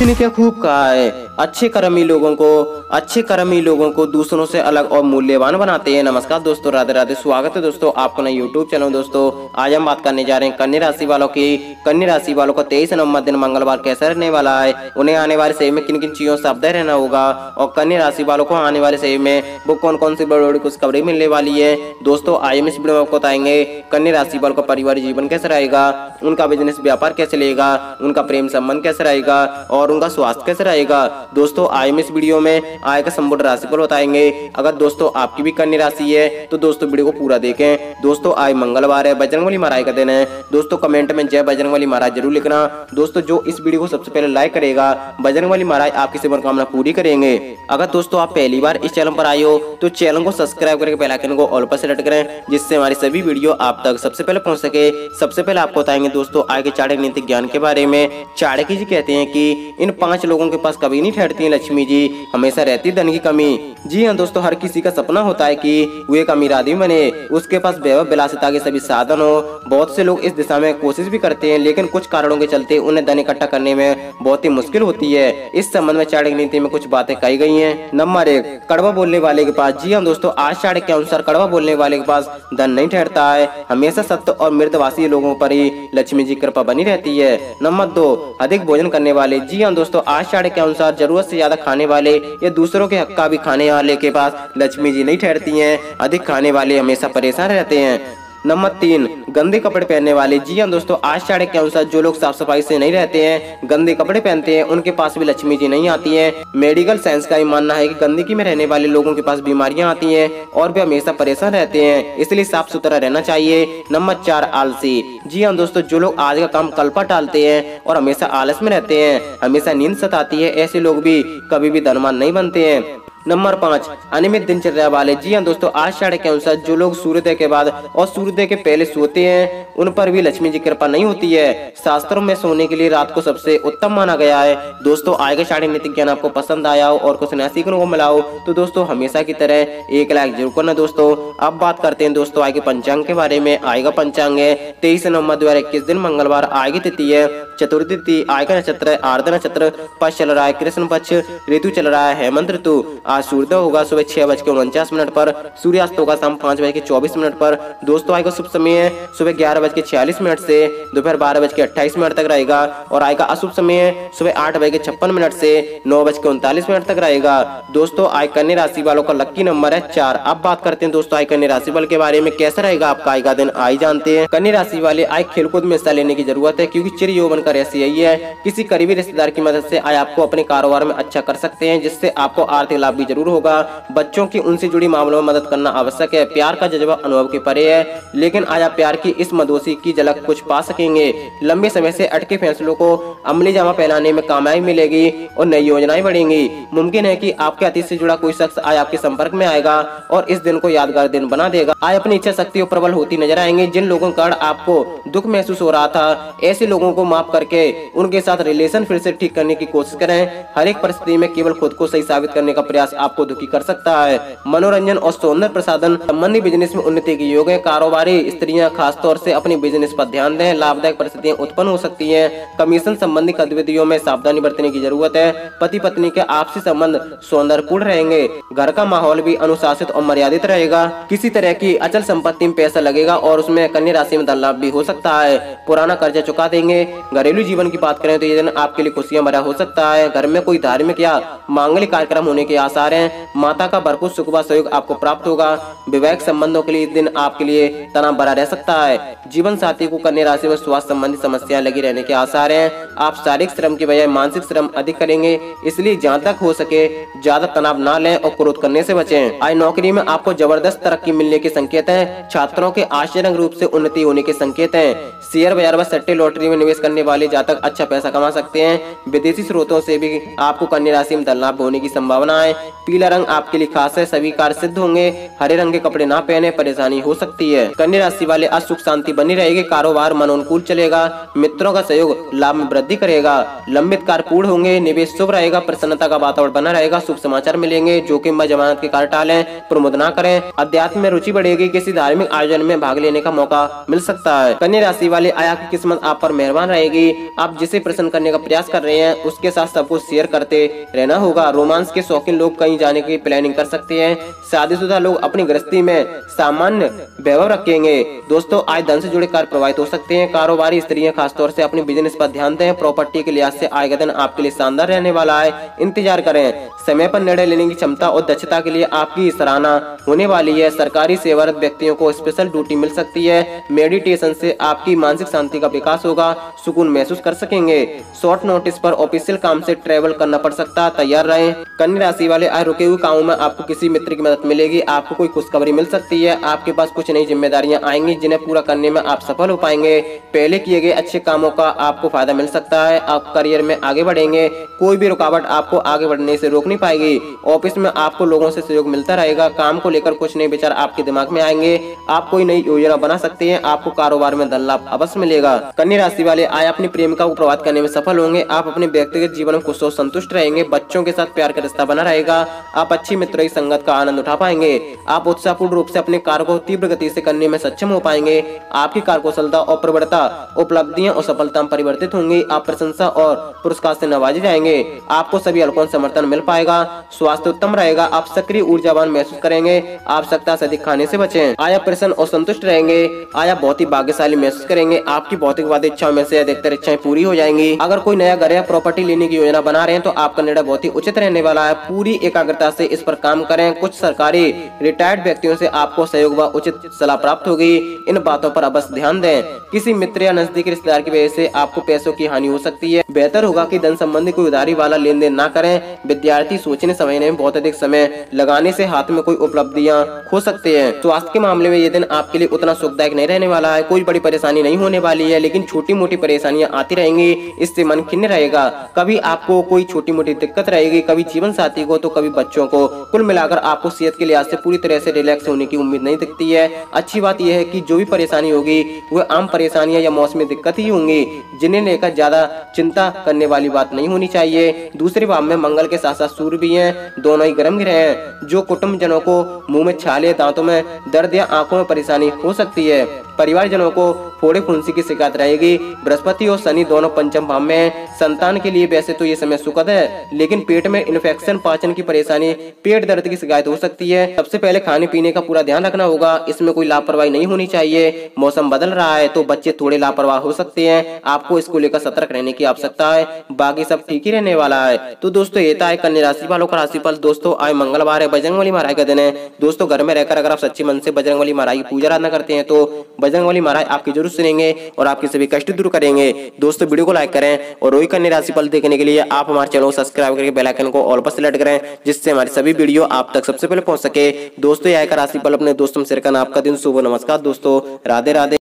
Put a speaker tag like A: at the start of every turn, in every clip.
A: किसी ने क्या खूब कहा है। अच्छे कर्मी लोगों को, अच्छे कर्मी लोगों को दूसरों से अलग और मूल्यवान बनाते हैं। नमस्कार दोस्तों, राधे राधे, स्वागत है दोस्तों आपको नए यूट्यूब चैनल दोस्तों, आज हम बात करने जा रहे हैं कन्या राशि वालों की। कन्या राशि वालों को तेईस नवंबर दिन मंगलवार कैसा रहने वाला है? उन्हें आने वाले समय में किन किन चीज़ों से सावधान रहना होगा? और कन्या राशि वालों को आने वाले समय में वो कौन कौन सी बड़ी बड़ी खुशखबरी मिलने वाली है? दोस्तों आज हम इस वीडियो में आपको बताएँगे कन्या राशि वालों का पारिवारिक जीवन कैसे रहेगा? उनका बिज़नेस व्यापार कैसे लेगा? उनका प्रेम संबंध कैसे रहेगा? और उनका स्वास्थ्य कैसे रहेगा? दोस्तों, आज हम इस वीडियो में आय का संपूर्ण राशि पर बताएँगे। अगर दोस्तों, आपकी भी कन्या राशि है तो दोस्तों, वीडियो को पूरा देखें। दोस्तों, आज मंगलवार है बजरंगबली महाराज का दिन है। दोस्तों कमेंट में जय बजरंगबली महाराज ज़रूर लिखना। दोस्तों, जो इस वीडियो को सबसे पहले लाइक करेगा बजरंगबली महाराज आपकी मनोकामना पूरी करेंगे। अगर दोस्तों, आप पहली बार इस चैनल पर आए हो तो चैनल को सब्सक्राइब करके बेल आइकन को ऑल पर सेलेक्ट करें, जिससे हमारी सभी वीडियो आप तक सबसे पहले पहुँच सके। सबसे पहले आपको बताएँगे दोस्तों आगे के चाणक्य नीति ज्ञान के बारे में। चाणक्य जी कहते हैं कि इन पाँच लोगों के पास कभी नहीं ठहरती है, लक्ष्मी जी। हमेशा रहती धन की कमी। जी हाँ दोस्तों, हर किसी का सपना होता है कि वो एक अमीर आदमी बने। उसके पास वैभव, विलासिता के सभी साधन हो। बहुत से लोग इस दिशा में कोशिश भी करते हैं, लेकिन कुछ कारणों के चलते उन्हें धन इकट्ठा करने में बहुत ही मुश्किल होती है। इस संबंध में चाणक्य नीति में कुछ बातें कही गई है। नंबर एक, कड़वा बोलने वाले के पास जी हाँ दोस्तों, आज चाणक्य के अनुसार कड़वा बोलने वाले के पास धन नहीं ठहरता है। हमेशा सत्य और मृदवासी लोगों पर ही लक्ष्मी जी कृपा बनी रहती है। नंबर दो, अधिक भोजन करने वाले जी हाँ दोस्तों आषाढ़ के अनुसार ज़रूरत से ज़्यादा खाने वाले या दूसरों के हक्का भी खाने वाले के पास लक्ष्मी जी नहीं ठहरती हैं। अधिक खाने वाले हमेशा परेशान रहते हैं। नंबर तीन, गंदे कपड़े पहनने वाले। जी हाँ दोस्तों चाणक्य के अनुसार जो लोग साफ़ सफ़ाई से नहीं रहते हैं, गंदे कपड़े पहनते हैं, उनके पास भी लक्ष्मी जी नहीं आती हैं। मेडिकल साइंस का भी मानना है कि गंदगी में रहने वाले लोगों के पास बीमारियाँ आती हैं और वे हमेशा परेशान रहते हैं, इसलिए साफ़ सुथरा रहना चाहिए। नंबर चार, आलसी। जी हाँ दोस्तों, जो लोग आज का काम कल पर टालते हैं और हमेशा आलस में रहते हैं, हमेशा नींद सताती है, ऐसे लोग भी कभी भी धनवान नहीं बनते हैं। नंबर पाँच, अनियमित दिनचर्या वाले। जी हाँ दोस्तों आज शाड़ के अनुसार जो लोग सूर्योदय के बाद और सूर्योदय के पहले सोते हैं, उन पर भी लक्ष्मी जी कृपा नहीं होती है। शास्त्रों में सोने के लिए रात को सबसे उत्तम माना गया है। दोस्तों, आय के साढ़े नीतिक ज्ञान आपको पसंद आया हो और कुछ नया सीखने को मिला हो तो दोस्तों, हमेशा की तरह एक लाइक ज़रूर करना दोस्तों। अब बात करते हैं दोस्तों के पंचांग के बारे में। का पंचांग है, तेईस नवंबर दो इक्कीस दिन, मंगलवार की तिथि है। चतुर्थी तिथि, आय का नक्षत्र आर्ध नक्षत्र, पक्ष चल रहा है, कृष्ण पक्ष, ऋतु चल रहा है, हेमंत ऋतु। आज सूर्योदय होगा सुबह छह बज के उनचास मिनट पर, सूर्यास्त होगा शाम पाँच बज के चौबीस मिनट पर। दोस्तों आय का शुभ समय, सुबह ग्यारह बज के छियालीस मिनट से, दोपहर बारह बज के अट्ठाईस मिनट तक रहेगा और आय का अशुभ समय, सुबह आठ बज के छप्पन मिनट से, नौ बज के उनतालीस मिनट तक रहेगा। दोस्तों, आय कन्या राशि वालों का लक्की नंबर है चार। अब बात करते हैं दोस्तों, आय कन्या राशि वाल के बारे में, कैसा रहेगा आपका आय का दिन? आई जानते हैं। कन्या राशि वाले आय खेलकूद में हिस्सा लेने की ज़रूरत है, क्योंकि चिर यौवन का रहस्य यही है, किसी करीबी रिश्तेदार की मदद से आय आपको अपने कारोबार में अच्छा कर सकते हैं, जिससे आपको आर्थिक लाभ भी ज़रूर होगा। बच्चों की उनसे जुड़ी मामलों में मदद करना आवश्यक है। प्यार का जज्बा अनुभव के परे है। लेकिन आज आप प्यार की इस मदोसी की झलक कुछ पा सकेंगे। लंबे समय से अटके फैसलों को अमली जामा पहनाने में कामयाबी मिलेगी और नई योजनाएँ बढ़ेंगी। मुमकिन है कि आपके अतीत से जुड़ा कोई शख्स आज आपके संपर्क में आएगा और इस दिन को यादगार दिन बना देगा। आज अपनी इच्छा शक्ति प्रबल होती नज़र आएँगे। जिन लोगों का आपको दुख महसूस हो रहा था, ऐसे लोगों को माफ़ करके उनके साथ रिलेशन फिर से ठीक करने की कोशिश करें। हर एक परिस्थिति में केवल खुद को सही साबित करने का प्रयास आपको दुखी कर सकता है। मनोरंजन और सौंदर्य प्रसाधन, संबंधी बिज़नेस में उन्नति के योग है कारोबारी, स्त्रियाँ खासतौर से अपनी बिज़नेस पर ध्यान दें। लाभदायक परिस्थितियाँ उत्पन्न हो सकती है। कमीशन संबंधी गतिविधियों में सावधानी बरतने की ज़रूरत है। पति पत्नी के आपसी संबंध सौंदर्यपूर्ण रहेंगे। घर का माहौल भी अनुशासित और मर्यादित रहेगा। किसी तरह की अचल संपत्ति में पैसा लगेगा और उसमें कन्या राशि में धन लाभ भी हो सकता है। पुराना कर्जा चुका देंगे। घरेलू जीवन की बात करें तो ये दिन आपके लिए खुशियाँ भरा हो सकता है। घर में कोई धार्मिक या मांगलिक कार्यक्रम होने के आसार हैं, माता का भरपूर सुख व सहयोग आपको प्राप्त होगा। विवाहिक संबंधों के लिए इस दिन आपके लिए तनाव बना रह सकता है। जीवन साथी को कन्या राशि में स्वास्थ्य संबंधी समस्याएँ लगी रहने के आसार हैं। आप शारीरिक श्रम की बजाय मानसिक श्रम अधिक करेंगे, इसलिए जहाँ तक हो सके, ज़्यादा तनाव ना लें और क्रोध करने से बचें। आज नौकरी में आपको ज़बरदस्त तरक्की मिलने के संकेत हैं। छात्रों के आश्चर्य रूप से उन्नति होने के संकेत हैं। शेयर बाज़ार व सट्टे लॉटरी में निवेश करने वाले जातक अच्छा पैसा कमा सकते हैं। विदेशी स्रोतों से भी आपको कन्या राशि में धन लाभ होने की संभावना है। पीला रंग आपके लिए खास है, सभी कार्य सिद्ध होंगे। हरे रंग के कपड़े ना पहने, परेशानी हो सकती है। कन्या राशि वाले आज सुख शांति बनी रहेगी, कारोबार मनोनुकूल चलेगा, मित्रों का सहयोग लाभ में वृद्धि करेगा। लंबित कार्य पूर्ण होंगे, निवेश शुभ रहेगा, प्रसन्नता का वातावरण बना रहेगा, शुभ समाचार मिलेंगे। जोखिम व जमानत के कार्य टालें, प्रमोद न करें। अध्यात्म में रुचि बढ़ेगी, किसी धार्मिक आयोजन में भाग लेने का मौका मिल सकता है। कन्या राशि वाले आया की किस्मत आप पर मेहरबान रहेगी। आप जिसे प्रसन्न करने का प्रयास कर रहे हैं, उसके साथ सब कुछ शेयर करते रहना होगा। रोमांस के शौकीन लोग कहीं जाने की प्लानिंग कर सकते हैं। शादीशुदा लोग अपनी गृहस्थी में सामान्य वैभव रखेंगे। दोस्तों, आज धन से जुड़े कार्य प्रभावित हो सकते हैं। कारोबारी स्त्रियाँ खासतौर से अपने बिज़नेस पर ध्यान दें। प्रॉपर्टी के लिहाज से आय का दिन आपके लिए शानदार रहने वाला है। इंतज़ार करें। समय पर निर्णय लेने की क्षमता और दक्षता के लिए आपकी सराहना होने वाली है। सरकारी सेवारत व्यक्तियों को स्पेशल ड्यूटी मिल सकती है। मेडिटेशन से आपकी मानसिक शांति का विकास होगा। सुकून महसूस कर सकेंगे। शॉर्ट नोटिस पर ऑफिशियल काम से ट्रेवल करना पड़ सकता। तैयार रहे। कन्या राशि वाले आय रुके हुए कामों में आपको किसी मित्र की मदद मिलेगी, आपको कोई खुशखबरी मिल सकती है, आपके पास कुछ नई जिम्मेदारियाँ आएँगी जिन्हें पूरा करने में आप सफल हो पाएँगे। पहले किए गए अच्छे कामों का आपको फ़ायदा मिल सकता है, आप करियर में आगे बढ़ेंगे, कोई भी रुकावट आपको आगे बढ़ने से रोक नहीं पाएगी। ऑफ़िस में आपको लोगों से सहयोग मिलता रहेगा, काम को लेकर कुछ नए विचार आपके दिमाग में आएँगे, आप कोई नई योजना बना सकते हैं, आपको कारोबार में धन लाभ अवश्य मिलेगा। कन्या राशि वाले आय अपनी प्रेमिका को प्रभावित करने में सफल होंगे, आप अपने व्यक्तिगत जीवन में खुश और संतुष्ट रहेंगे, बच्चों के साथ प्यार का रिश्ता बना रहेगा आप अच्छी मित्र संगत का आनंद उठा पाएँगे। आप उत्साहपूर्ण रूप से अपने कार्य को तीव्र गति से करने में सक्षम हो पाएँगे। आपकी कार्य कार्यकुशलता और प्रवृत्ता उपलब्धियाँ और सफलता में परिवर्तित होंगी। आप प्रशंसा और पुरस्कार से नवाजे जाएँगे। आपको सभी हल्कों समर्थन मिल पाएगा। स्वास्थ्य उत्तम रहेगा। आप सक्रिय ऊर्जावान महसूस करेंगे। आप आवश्यकता से अधिक खाने से बचें। आया प्रसन्न और संतुष्ट रहेंगे। आया बहुत ही भाग्यशाली महसूस करेंगे। आपकी भौतिकवादी इच्छाओं में से अधिकतर इच्छाएँ पूरी हो जाएँगी। अगर कोई नया घर या प्रॉपर्टी लेने की योजना बना रहे हैं तो आपका निर्णय बहुत ही उचित रहने वाला है। पूरी एकाग्रता से इस पर काम करें। कुछ सरकारी रिटायर्ड व्यक्तियों से आपको सहयोग व उचित सलाह प्राप्त होगी। इन बातों पर अवश्य ध्यान दें। किसी मित्र या नजदीकी रिश्तेदार की वजह से आपको पैसों की हानि हो सकती है। बेहतर होगा कि धन संबंधी कोई उधारी वाला लेन देन न करें। विद्यार्थी सोचने समझने में बहुत अधिक समय लगाने से हाथ में कोई उपलब्धियाँ खो सकते हैं। स्वास्थ्य के मामले में ये दिन आपके लिए उतना सुखदायक नहीं रहने वाला है। कोई बड़ी परेशानी नहीं होने वाली है, लेकिन छोटी मोटी परेशानियाँ आती रहेंगी। इससे मन खिन्न रहेगा। कभी आपको कोई छोटी मोटी दिक्कत रहेगी, कभी जीवन साथी को तो कभी बच्चों को। कुल मिलाकर आपको सेहत के लिहाज से पूरी तरह से रिलैक्स होने की उम्मीद नहीं दिखती है। अच्छी बात यह है कि जो भी परेशानी होगी, वह आम परेशानियाँ या मौसमी दिक्कत ही होंगी, जिन्हें लेकर ज़्यादा चिंता करने वाली बात नहीं होनी चाहिए। दूसरे भाव में मंगल के साथ साथ सूर्य भी हैं, दोनों ही गर्म गिरह हैं, जो कुटुंब जनों को मुँह में छाले दांतों में दर्द या आँखों में परेशानी हो सकती है। परिवारजनों को फोड़े फुंसी की शिकायत रहेगी। बृहस्पति और शनि दोनों पंचम भाव में संतान के लिए वैसे तो ये समय सुखद है, लेकिन पेट में इन्फेक्शन पाचन की परेशानी, पेट दर्द की शिकायत हो सकती है। सबसे पहले खाने पीने का पूरा ध्यान रखना होगा, इसमें कोई लापरवाही नहीं होनी चाहिए। मौसम बदल रहा है तो बच्चे थोड़े लापरवाह हो सकते हैं। आपको इसको लेकर सतर्क रहने की आवश्यकता है। बाकी सब ठीक ही रहने वाला है। तो दोस्तों, ये था कन्या राशि वालों का राशिफल। दोस्तों, आज मंगलवार है बजरंग महाराज का दिन है। दोस्तों, घर में रहकर अगर आप सच्ची मन से बजरंग महाराज की पूजा आराधना करते हैं तो बजरंग महाराज आपकी ज़रूर सुनेंगे और आपके सभी कष्ट दूर करेंगे। दोस्तों, वीडियो को लाइक करें और रोहित कन्या राशिफल देखने के लिए आप हमारे चैनल को सब्सक्राइब करके बेल आइकन को ऑल पर सिलेक्ट करें, जिससे हमारी सभी वीडियो आप तक सबसे पहले पहुँच सके। दोस्तों, यह राशिफल अपने दोस्तों शेयर करना आपका दिन शुभ नमस्कार दोस्तों, राधे राधे।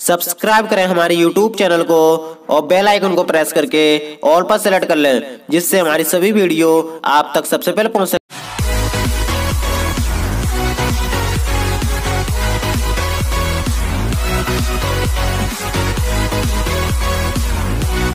A: सब्सक्राइब करें हमारे यूट्यूब चैनल को और बेल आइकन को प्रेस करके ऑल पर सेलेक्ट कर लें, जिससे हमारी सभी वीडियो आप तक सबसे पहले पहुँच सके।